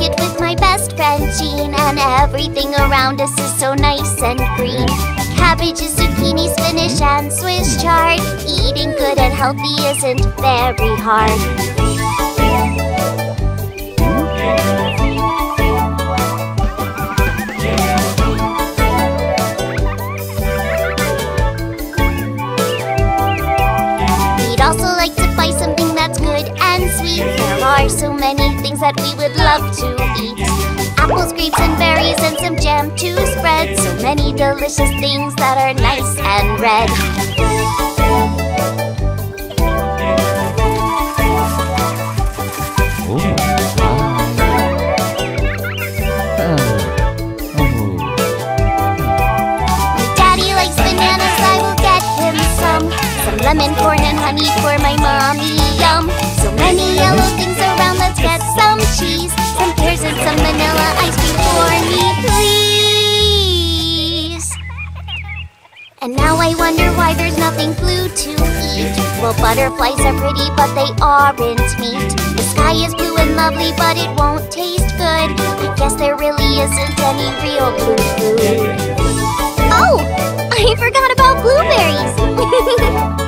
Speaker 2: it
Speaker 15: with my
Speaker 2: best friend Jean. And everything around us is so nice and green. Cabbages, zucchini, spinach and Swiss chard. Eating good and healthy isn't very hard. There are so many things that we would love to eat. Apples, grapes, and berries, and some jam to spread. So many delicious things that are nice and red. Lemon, corn, and honey for my mommy, yum! many yellow things around. Let's get some cheese, some pears, and some vanilla ice cream for me, please. And now I wonder why there's nothing blue to eat. Well, butterflies are pretty, but they aren't meat. The sky is blue and lovely, but it won't taste good. I guess there really isn't any real blue food. Oh, I forgot about blueberries.